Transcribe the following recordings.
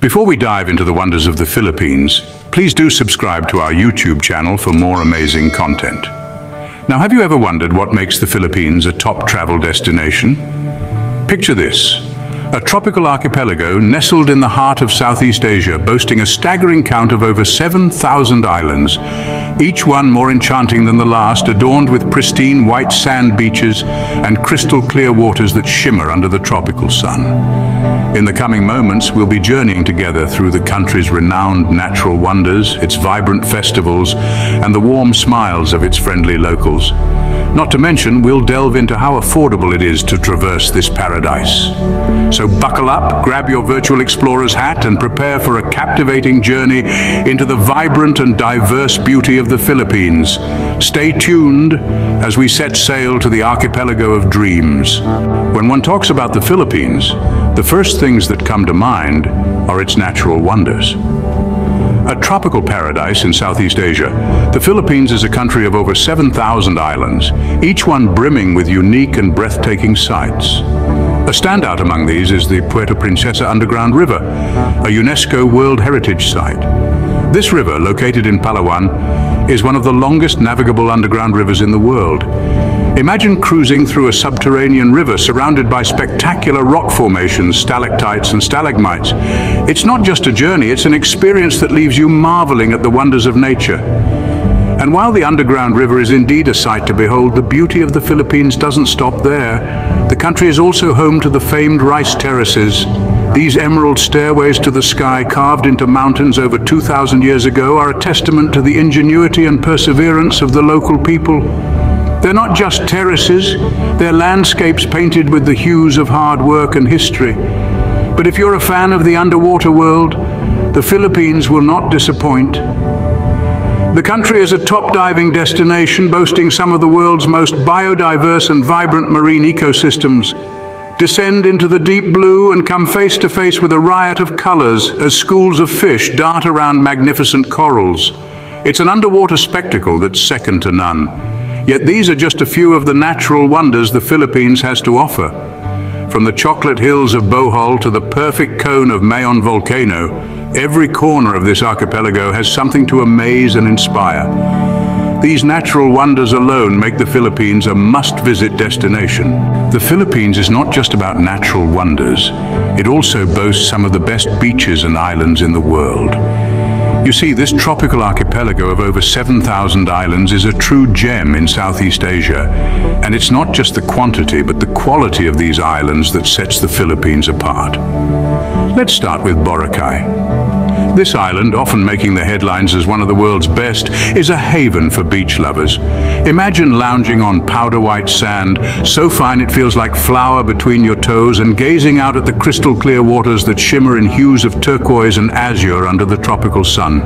Before we dive into the wonders of the Philippines, please do subscribe to our YouTube channel for more amazing content. Now, have you ever wondered what makes the Philippines a top travel destination? Picture this. A tropical archipelago nestled in the heart of Southeast Asia, boasting a staggering count of over 7,000 islands, each one more enchanting than the last, adorned with pristine white sand beaches and crystal clear waters that shimmer under the tropical sun. In the coming moments, we'll be journeying together through the country's renowned natural wonders, its vibrant festivals, and the warm smiles of its friendly locals. Not to mention, we'll delve into how affordable it is to traverse this paradise. So buckle up, grab your virtual explorer's hat and prepare for a captivating journey into the vibrant and diverse beauty of the Philippines. Stay tuned as we set sail to the archipelago of dreams. When one talks about the Philippines, the first things that come to mind are its natural wonders. A tropical paradise in Southeast Asia, the Philippines is a country of over 7,000 islands, each one brimming with unique and breathtaking sights. A standout among these is the Puerto Princesa Underground River, a UNESCO World Heritage Site. This river, located in Palawan, is one of the longest navigable underground rivers in the world. Imagine cruising through a subterranean river surrounded by spectacular rock formations, stalactites and stalagmites. It's not just a journey, it's an experience that leaves you marveling at the wonders of nature. And while the underground river is indeed a sight to behold, the beauty of the Philippines doesn't stop there. The country is also home to the famed rice terraces. These emerald stairways to the sky carved into mountains over 2,000 years ago are a testament to the ingenuity and perseverance of the local people. They're not just terraces, they're landscapes painted with the hues of hard work and history. But if you're a fan of the underwater world, the Philippines will not disappoint. The country is a top diving destination boasting some of the world's most biodiverse and vibrant marine ecosystems. Descend into the deep blue and come face to face with a riot of colors as schools of fish dart around magnificent corals. It's an underwater spectacle that's second to none. Yet these are just a few of the natural wonders the Philippines has to offer. From the chocolate hills of Bohol to the perfect cone of Mayon volcano, every corner of this archipelago has something to amaze and inspire. These natural wonders alone make the Philippines a must-visit destination. The Philippines is not just about natural wonders, it also boasts some of the best beaches and islands in the world. You see, this tropical archipelago of over 7,000 islands is a true gem in Southeast Asia. And it's not just the quantity, but the quality of these islands that sets the Philippines apart. Let's start with Boracay. This island, often making the headlines as one of the world's best, is a haven for beach lovers. Imagine lounging on powder white sand, so fine it feels like flour between your toes, and gazing out at the crystal clear waters that shimmer in hues of turquoise and azure under the tropical sun.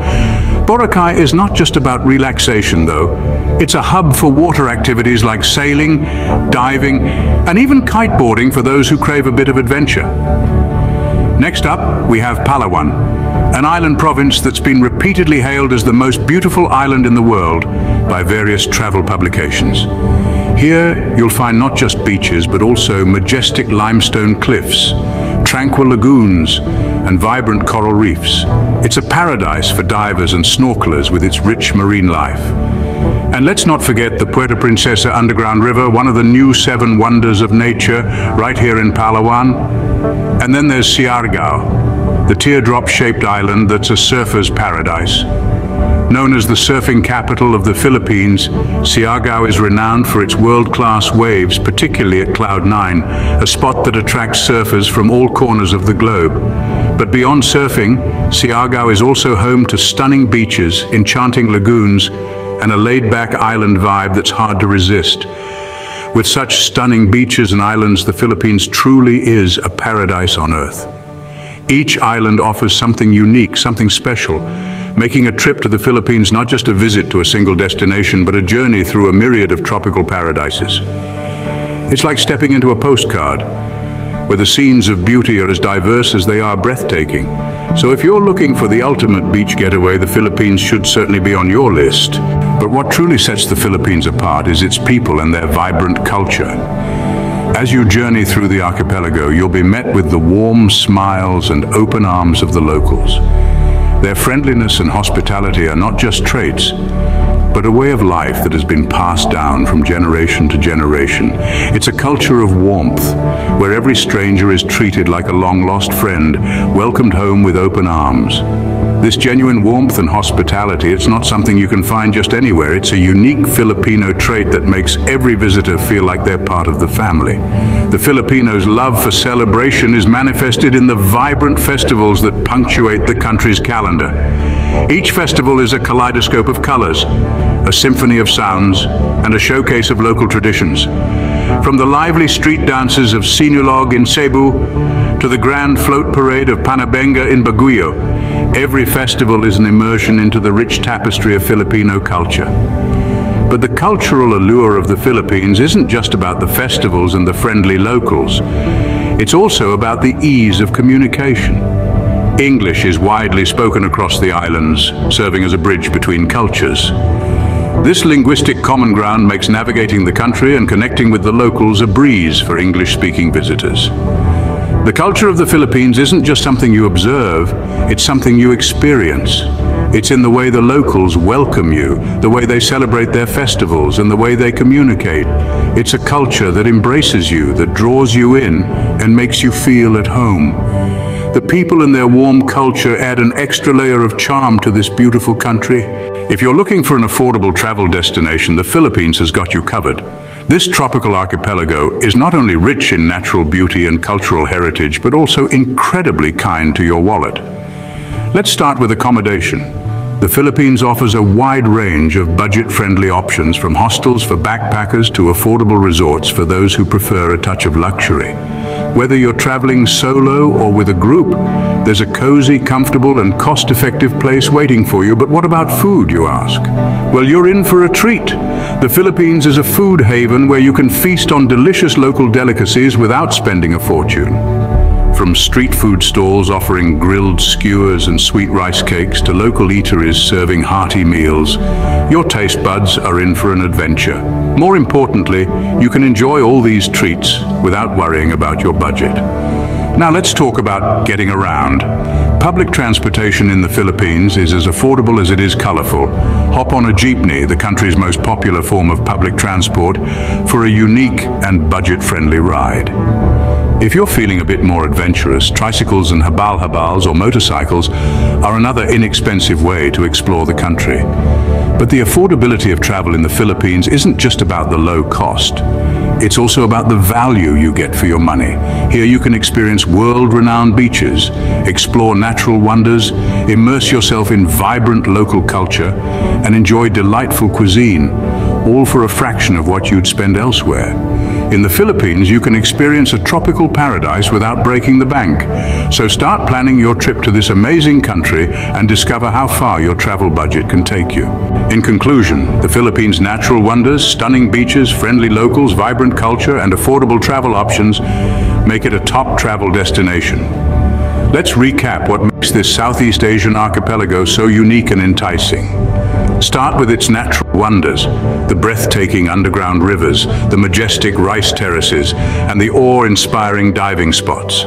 Boracay is not just about relaxation, though. It's a hub for water activities like sailing, diving, and even kiteboarding for those who crave a bit of adventure. Next up, we have Palawan, an island province that's been repeatedly hailed as the most beautiful island in the world by various travel publications. Here, you'll find not just beaches, but also majestic limestone cliffs, tranquil lagoons, and vibrant coral reefs. It's a paradise for divers and snorkelers with its rich marine life. And let's not forget the Puerto Princesa Underground River, one of the new seven wonders of nature, right here in Palawan. And then there's Siargao, the teardrop-shaped island that's a surfer's paradise. Known as the surfing capital of the Philippines, Siargao is renowned for its world-class waves, particularly at Cloud 9, a spot that attracts surfers from all corners of the globe. But beyond surfing, Siargao is also home to stunning beaches, enchanting lagoons, and a laid-back island vibe that's hard to resist. With such stunning beaches and islands, the Philippines truly is a paradise on earth. Each island offers something unique, something special, making a trip to the Philippines not just a visit to a single destination, but a journey through a myriad of tropical paradises. It's like stepping into a postcard, where the scenes of beauty are as diverse as they are breathtaking. So if you're looking for the ultimate beach getaway, the Philippines should certainly be on your list. But what truly sets the Philippines apart is its people and their vibrant culture. As you journey through the archipelago, you'll be met with the warm smiles and open arms of the locals. Their friendliness and hospitality are not just traits, but a way of life that has been passed down from generation to generation. It's a culture of warmth, where every stranger is treated like a long-lost friend, welcomed home with open arms. This genuine warmth and hospitality, it's not something you can find just anywhere. It's a unique Filipino trait that makes every visitor feel like they're part of the family. The Filipinos' love for celebration is manifested in the vibrant festivals that punctuate the country's calendar. Each festival is a kaleidoscope of colors, a symphony of sounds, and a showcase of local traditions. From the lively street dances of Sinulog in Cebu to the grand float parade of Panagbenga in Baguio, every festival is an immersion into the rich tapestry of Filipino culture. But the cultural allure of the Philippines isn't just about the festivals and the friendly locals. It's also about the ease of communication. English is widely spoken across the islands, serving as a bridge between cultures. This linguistic common ground makes navigating the country and connecting with the locals a breeze for English-speaking visitors. The culture of the Philippines isn't just something you observe, it's something you experience. It's in the way the locals welcome you, the way they celebrate their festivals, and the way they communicate. It's a culture that embraces you, that draws you in, and makes you feel at home. The people and their warm culture add an extra layer of charm to this beautiful country. If you're looking for an affordable travel destination, the Philippines has got you covered. This tropical archipelago is not only rich in natural beauty and cultural heritage, but also incredibly kind to your wallet. Let's start with accommodation. The Philippines offers a wide range of budget-friendly options from hostels for backpackers to affordable resorts for those who prefer a touch of luxury. Whether you're traveling solo or with a group, there's a cozy, comfortable and cost-effective place waiting for you. But what about food, you ask? Well, you're in for a treat. The Philippines is a food haven where you can feast on delicious local delicacies without spending a fortune. From street food stalls offering grilled skewers and sweet rice cakes to local eateries serving hearty meals, your taste buds are in for an adventure. More importantly, you can enjoy all these treats without worrying about your budget. Now let's talk about getting around. Public transportation in the Philippines is as affordable as it is colorful. Hop on a jeepney, the country's most popular form of public transport, for a unique and budget-friendly ride. If you're feeling a bit more adventurous, tricycles and habal-habals or motorcycles are another inexpensive way to explore the country. But the affordability of travel in the Philippines isn't just about the low cost. It's also about the value you get for your money. Here you can experience world-renowned beaches, explore natural wonders, immerse yourself in vibrant local culture, and enjoy delightful cuisine, all for a fraction of what you'd spend elsewhere. In the Philippines, you can experience a tropical paradise without breaking the bank. So start planning your trip to this amazing country and discover how far your travel budget can take you. In conclusion, the Philippines' natural wonders, stunning beaches, friendly locals, vibrant culture, and affordable travel options make it a top travel destination. Let's recap what makes this Southeast Asian archipelago so unique and enticing. Start with its natural wonders, the breathtaking underground rivers, the majestic rice terraces, and the awe-inspiring diving spots.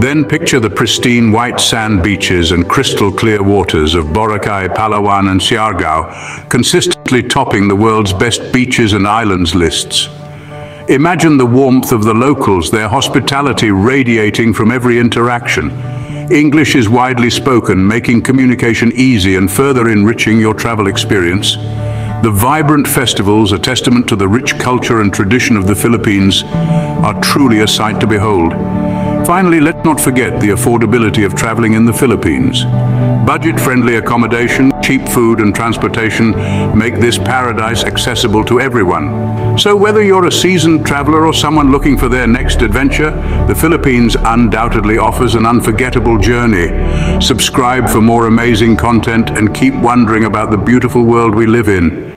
Then picture the pristine white sand beaches and crystal clear waters of Boracay, Palawan and Siargao, consistently topping the world's best beaches and islands lists. Imagine the warmth of the locals, their hospitality radiating from every interaction. English is widely spoken, making communication easy and further enriching your travel experience. The vibrant festivals, a testament to the rich culture and tradition of the Philippines, are truly a sight to behold. Finally, let's not forget the affordability of traveling in the Philippines. Budget-friendly accommodation, cheap food and transportation make this paradise accessible to everyone. So whether you're a seasoned traveler or someone looking for their next adventure, the Philippines undoubtedly offers an unforgettable journey. Subscribe for more amazing content and keep wondering about the beautiful world we live in.